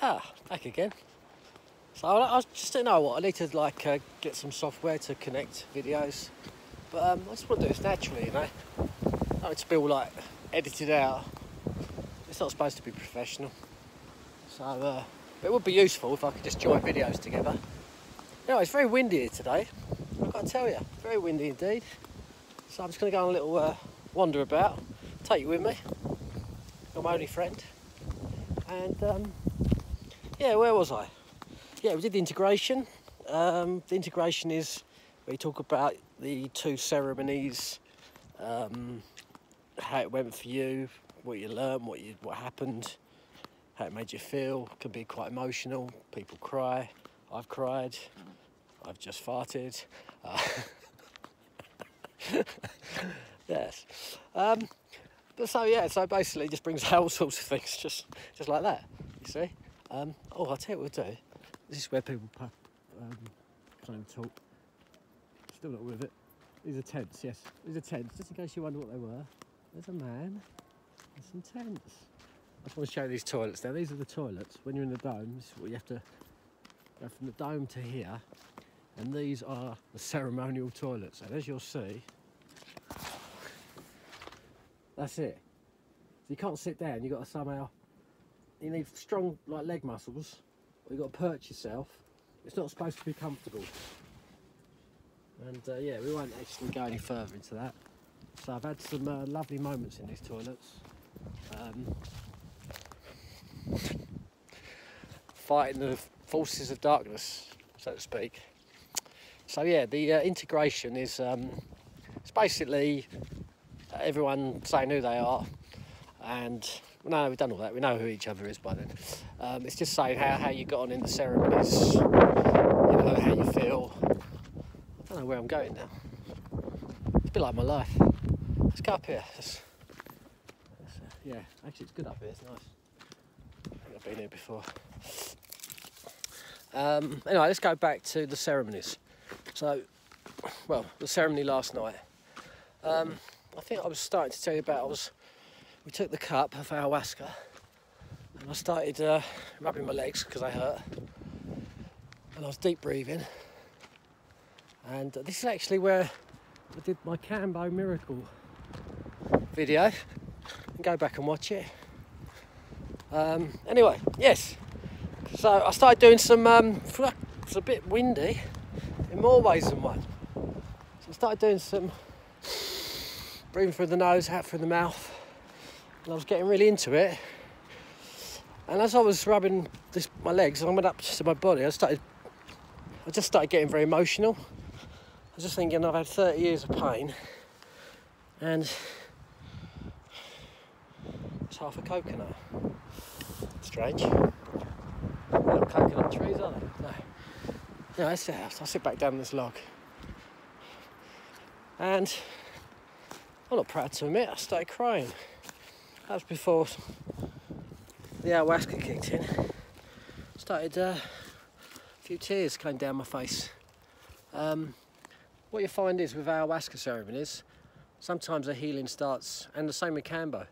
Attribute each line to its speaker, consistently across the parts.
Speaker 1: Ah, back again. So I, I just don't know what I need to like uh, get some software to connect videos, but um, I just want to do this naturally, you know. Not to be all like edited out. It's not supposed to be professional. So uh, it would be useful if I could just join videos together. You know, it's very windy here today. I've got to tell you, very windy indeed. So I'm just going to go on a little uh, wander about, take you with me. You're my only friend. And um, yeah, where was I? Yeah, we did the integration. Um, the integration is we talk about the two ceremonies, um, how it went for you, what you learned, what you what happened, how it made you feel. Can be quite emotional. People cry. I've cried. I've just farted. Uh, yes. Um, but so yeah, so basically it just brings out all sorts of things, just just like that. You see. Um, oh, I'll tell you what we'll do. This is where people pa- um, of talk. Still not with it. These are tents, yes. These are tents, just in case you wonder what they were. There's a man. There's some tents. I just want to show you these toilets now. These are the toilets. When you're in the dome, this is what you have to go from the dome to here. And these are the ceremonial toilets. And as you'll see, that's it. So you can't sit down, you've got to somehow you need strong like leg muscles you've got to perch yourself. It's not supposed to be comfortable. And uh, yeah, we won't actually go any further into that. So I've had some uh, lovely moments in these toilets. Um, fighting the forces of darkness, so to speak. So yeah, the uh, integration is um, it's basically everyone saying who they are, and no, we've done all that. We know who each other is by then. Um, it's just saying how, how you got on in the ceremonies, you know how you feel. I don't know where I'm going now. It's a bit like my life. Let's go up here. Let's, let's, uh, yeah, actually it's good up here. It's nice. I think I've been here before. Um, anyway, let's go back to the ceremonies. So, well, the ceremony last night. Um, I think I was starting to tell you about. I was. We took the cup of ayahuasca, and I started uh, rubbing my legs because I hurt, and I was deep breathing. And this is actually where I did my Kambo miracle video. Go back and watch it. Um, anyway, yes. So I started doing some. Um, it's a bit windy in more ways than one. So I started doing some breathing through the nose, out through the mouth, and I was getting really into it. And as I was rubbing this, my legs, and I went up to my body, I started. I just started getting very emotional. I was just thinking, I've had 30 years of pain, and it's half a coconut. Strange. No coconut trees, are they? No. That's the house. I'll sit back down this log. And I'm not proud to admit, I started crying. That was before the ayahuasca kicked in. Started, uh, a few tears came down my face. Um, what you find is with ayahuasca ceremonies, sometimes the healing starts, and the same with Kambo,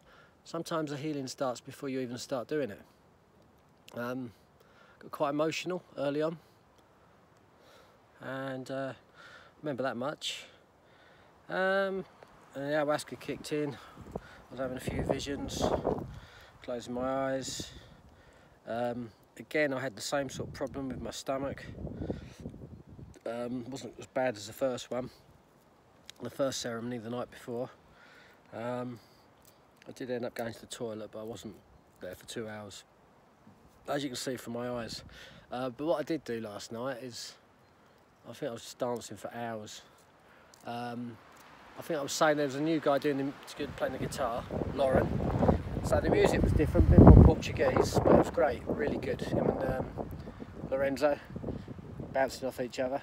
Speaker 1: sometimes the healing starts before you even start doing it. Um, got quite emotional early on, and uh, remember that much. Um, and the ayahuasca kicked in. Was having a few visions, closing my eyes. Um, again, I had the same sort of problem with my stomach. Um, wasn't as bad as the first one, the first ceremony the night before. Um, I did end up going to the toilet, but I wasn't there for two hours, as you can see from my eyes. Uh, but what I did do last night is, I think I was just dancing for hours. Um, I think I was saying there was a new guy doing the, good playing the guitar, Lauren. So the music was different, a bit more Portuguese, but it was great, really good. Him and um, Lorenzo bouncing off each other.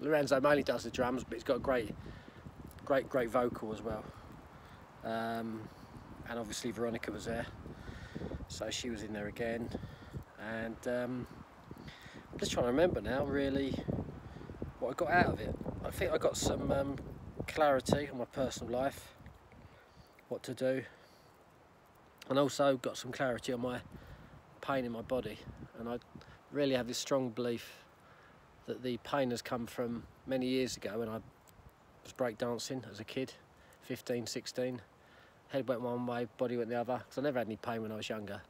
Speaker 1: Lorenzo mainly does the drums, but he's got a great, great, great vocal as well. Um, and obviously Veronica was there, so she was in there again. And um, I'm just trying to remember now, really, what I got out of it. I think I got some um, clarity on my personal life, what to do, and also got some clarity on my pain in my body, and I really have this strong belief that the pain has come from many years ago when I was breakdancing as a kid, 15, 16. Head went one way, body went the other, because I never had any pain when I was younger.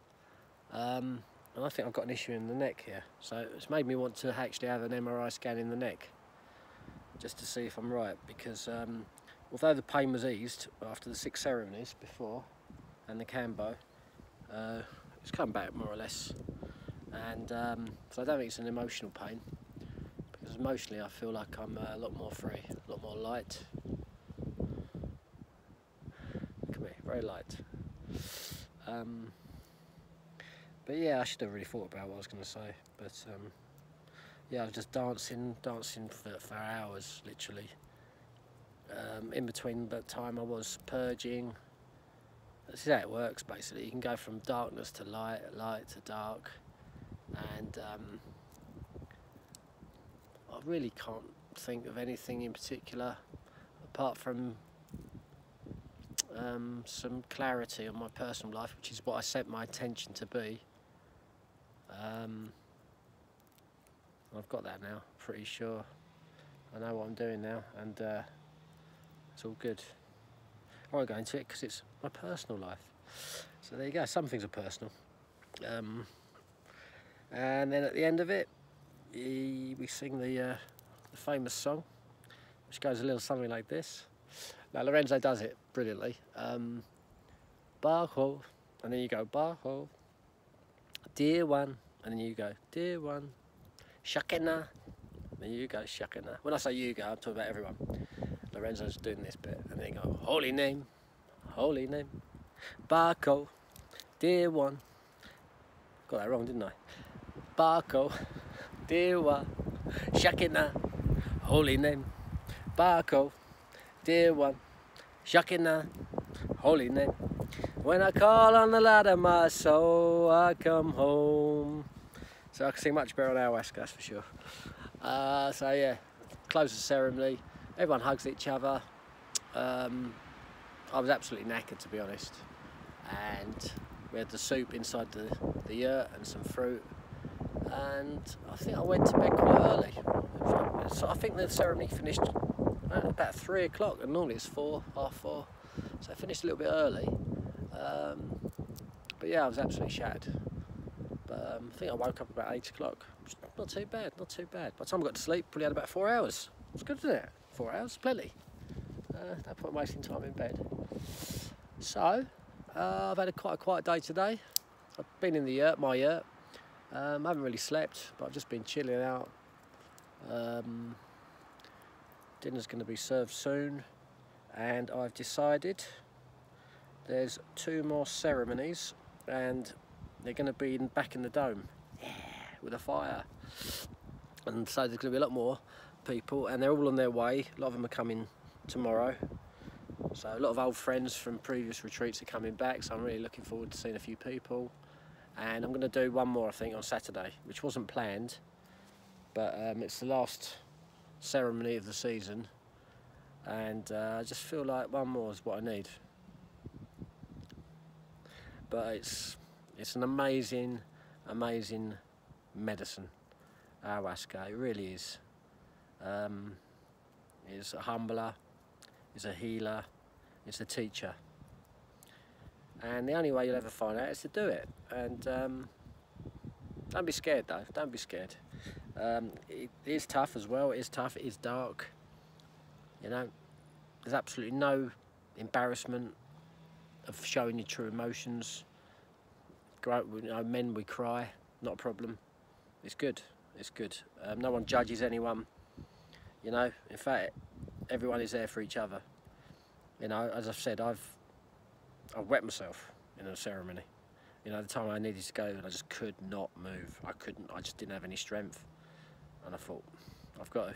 Speaker 1: Um, and I think I've got an issue in the neck here. So it's made me want to actually have an MRI scan in the neck, just to see if I'm right, because um, although the pain was eased after the six ceremonies before, and the Kambo, uh, it's come back more or less. And um, so I don't think it's an emotional pain because emotionally I feel like I'm uh, a lot more free, a lot more light. Come here, very light. Um, but yeah, I should have really thought about what I was going to say. But um, yeah, I was just dancing, dancing for, for hours, literally. Um, in between the time I was purging, this is how it works basically. You can go from darkness to light, light to dark, and um, I really can't think of anything in particular apart from um, some clarity on my personal life, which is what I set my attention to be. Um, I've got that now, pretty sure. I know what I'm doing now, and uh, it's all good. I won't go into it because it's my personal life. So there you go, some things are personal. Um, and then at the end of it, we sing the, uh, the famous song, which goes a little something like this. Now Lorenzo does it brilliantly. Um, Bajo, and then you go Bajo, dear one, and then you go dear one, Shekinah, then you go Shekinah. When I say you go, I'm talking about everyone. Lorenzo's doing this bit, and they go holy name, holy name, Barco, dear one. Got that wrong, didn't I? Barco, dear one, Shekinah, holy name, Barco, dear one, Shekinah, holy name. When I call on the Lord of my soul, I come home. So I can see much better on ayahuasca, that's for sure. Uh, so yeah, close the ceremony. Everyone hugs each other. Um, I was absolutely knackered to be honest. And we had the soup inside the, the yurt and some fruit. And I think I went to bed quite early. So I think the ceremony finished about three o'clock and normally it's four, half four. So I finished a little bit early. Um, but yeah, I was absolutely shattered. Um, I think I woke up about eight o'clock. Not too bad, not too bad. By the time I got to sleep, probably had about four hours. It's good, isn't it? Four hours, plenty. Uh, no point wasting time in bed. So, uh, I've had a quite a quiet day today. I've been in the yurt, my yurt. Um, I haven't really slept, but I've just been chilling out. Um, dinner's going to be served soon, and I've decided there's two more ceremonies, and they're going to be in, back in the dome, yeah, with a fire. And so there's going to be a lot more people, and they're all on their way. A lot of them are coming tomorrow. So a lot of old friends from previous retreats are coming back, so I'm really looking forward to seeing a few people. And I'm going to do one more, I think, on Saturday, which wasn't planned, but um, it's the last ceremony of the season, and uh, I just feel like one more is what I need. But it's it's an amazing, amazing medicine, ayahuasca. It really is. Um, it's a humbler, it's a healer, it's a teacher. And the only way you'll ever find out is to do it. And um, don't be scared though, don't be scared. Um, it is tough as well, it is tough, it is dark. You know, there's absolutely no embarrassment of showing your true emotions. You know, men, we cry, not a problem. It's good, it's good. Um, no one judges anyone. You know, in fact, everyone is there for each other. You know, as I've said, I've I've wet myself in a ceremony. You know, the time I needed to go and I just could not move. I couldn't, I just didn't have any strength. And I thought, I've got to.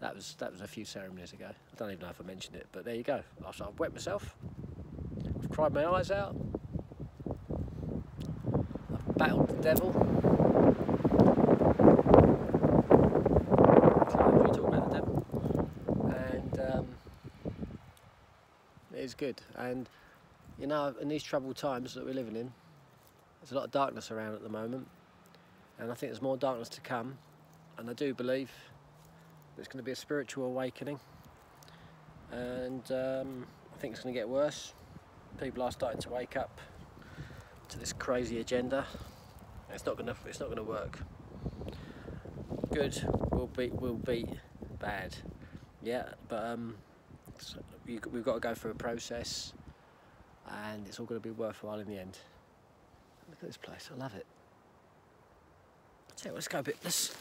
Speaker 1: That was that was a few ceremonies ago. I don't even know if I mentioned it, but there you go. I've wet myself. I've cried my eyes out. Battled the devil. is good. And you know, in these troubled times that we're living in, there's a lot of darkness around at the moment, and I think there's more darkness to come. And I do believe there's going to be a spiritual awakening, and um, I think it's going to get worse. People are starting to wake up to this crazy agenda. It's not to. It's not to work. Good will beat will beat bad. Yeah, but um, we've got to go through a process, and it's all going to be worthwhile in the end. Look at this place. I love it. So let's go a bit. Let's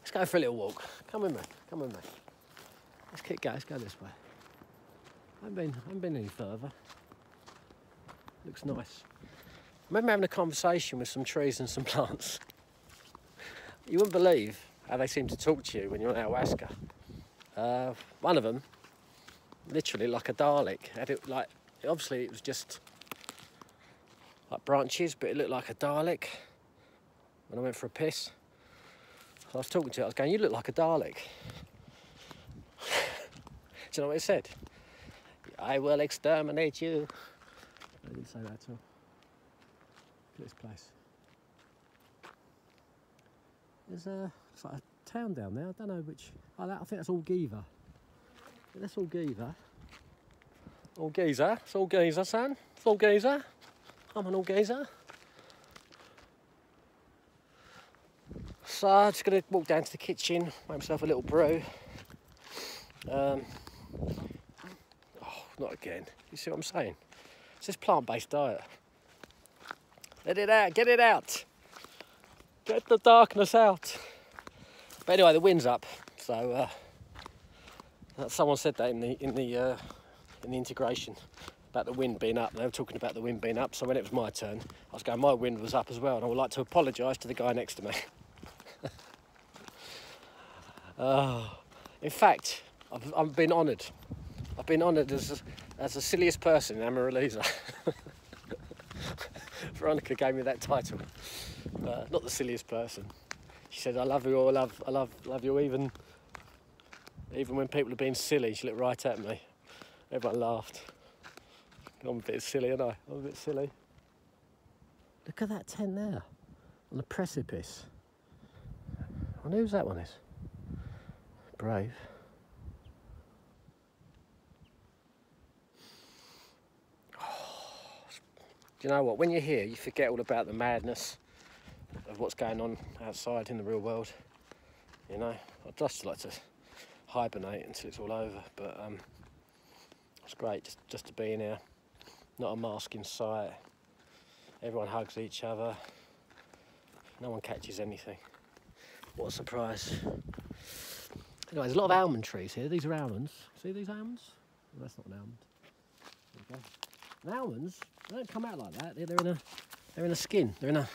Speaker 1: let's go for a little walk. Come with me. Come with me. Let's keep going. Let's go this way. I haven't been. I haven't been any further. Looks nice. I remember having a conversation with some trees and some plants. You wouldn't believe how they seem to talk to you when you're on ayahuasca. Uh, one of them, literally like a Dalek, had it like obviously it was just like branches, but it looked like a Dalek. When I went for a piss, I was talking to it. I was going, "You look like a Dalek." Do you know what it said? I will exterminate you. I didn't say that at all. Look at this place. There's a, like a town down there. I don't know which. Oh, that, I think that's all Giva. That's all Giva. All geezer. It's all geezer, son. It's all geezer. I'm an all geezer. So I'm just going to walk down to the kitchen, make myself a little brew. Um, oh, not again. You see what I'm saying? It's this plant-based diet. Let it out, get it out. Get the darkness out. But anyway, the wind's up, so uh, someone said that in the in the uh, in the integration about the wind being up. They were talking about the wind being up, so when it was my turn, I was going, my wind was up as well, and I would like to apologise to the guy next to me. uh, in fact, I've, I've been honoured. I've been honoured as as the silliest person in Amaralisa. Veronica gave me that title. Uh, not the silliest person. She said, "I love you all. I love, I love, love you even, even when people are being silly." She looked right at me. Everyone laughed. I'm a bit silly, aren't I? I'm a bit silly. Look at that tent there, on the precipice. I whose that one is. Brave. You know what? When you're here, you forget all about the madness of what's going on outside in the real world. You know, I'd just like to hibernate until it's all over, but um, it's great just, just to be in here. Not a mask in sight. Everyone hugs each other. No one catches anything. What a surprise. Anyway, there's a lot of almond trees here. These are almonds. See these almonds? Well, that's not an almond. And almonds they don't come out like that. They're in a they're in a skin. They're in a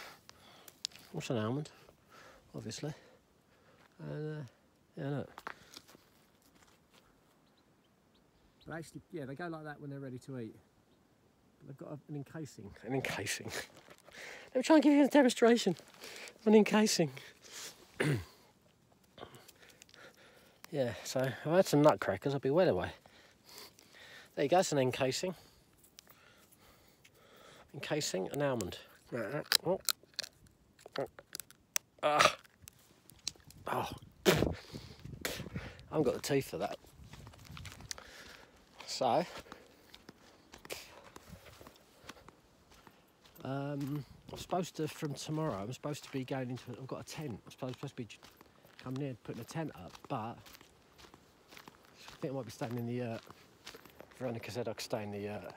Speaker 1: what's an almond? Obviously. And uh, yeah, look. But actually, yeah, they go like that when they're ready to eat. But they've got an encasing. An encasing. Let me try and give you a demonstration. An encasing. yeah, so I've had some nutcrackers. I'll be well away. There you go. It's an encasing encasing an almond. Oh. Ah. Oh. I haven't got the teeth for that. So, um, I'm supposed to, from tomorrow, I'm supposed to be going into, I've got a tent. I'm supposed, supposed to be coming in, putting a tent up, but I think I might be staying in the yurt. Veronica said I could stay in the yurt.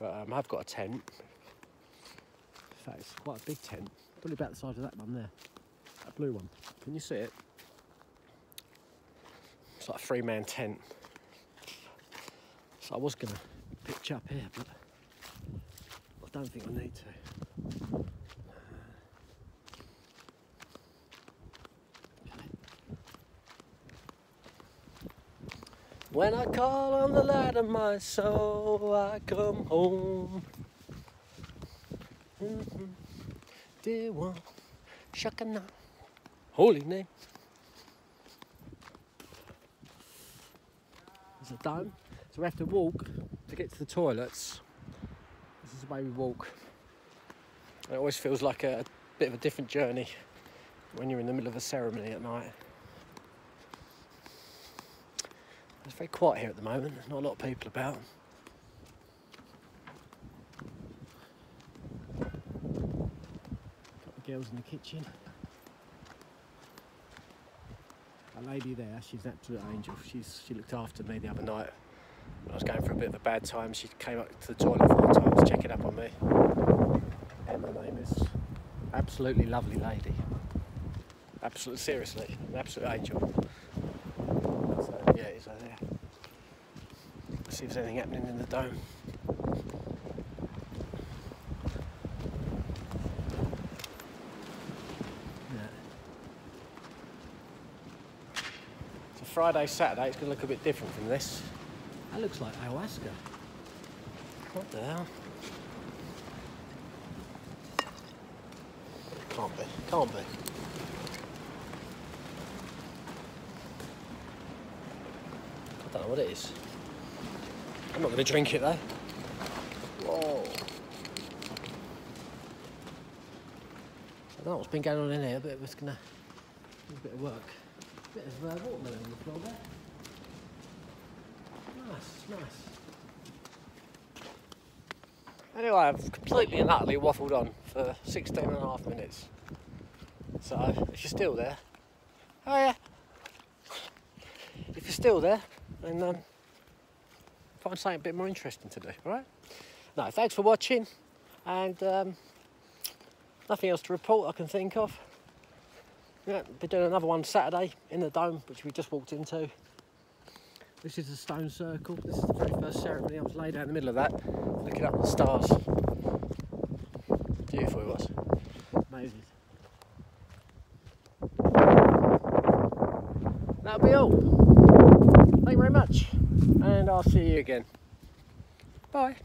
Speaker 1: But um, I've got a tent. In fact, it's quite a big tent. Probably about the size of that one there. That blue one. Can you see it? It's like a three-man tent. So I was going to pitch up here, but I don't think I need to. When I call on the light of my soul, I come home. Mm-hmm. Dear one, Shekinah, holy name. There's a dome, so we have to walk to get to the toilets. This is the way we walk. It always feels like a bit of a different journey when you're in the middle of a ceremony at night. It's very quiet here at the moment, there's not a lot of people about. Got the girls in the kitchen. A lady there, she's an absolute angel. She's she looked after me the other night. When I was going for a bit of a bad time. She came up to the toilet four times, checking up on me. And Emma name is. Absolutely lovely lady. Absolutely, seriously, an absolute angel. So yeah, he's over there. Let's see if there's anything happening in the dome. Yeah. It's a Friday, Saturday. It's going to look a bit different from this. That looks like ayahuasca. What the hell? Can't be. Can't be. I don't know what it is. I'm not going to drink it though. Whoa. I don't know what's been going on in here, but it was going to do a bit of work. bit of uh, watermelon on the floor there. Nice, nice. Anyway, I've completely and utterly waffled on for 16 and a half minutes. So, if you're still there, oh yeah. If you're still there, then um, find something a bit more interesting to do, alright? No, thanks for watching, and um, nothing else to report I can think of. Yeah, be doing another one Saturday in the dome, which we just walked into. This is the stone circle. This is the very first ceremony. I was laid out in the middle of that, looking up at the stars. Beautiful it was. Amazing. That'll be all. Thank you very much. And I'll see you again. Bye.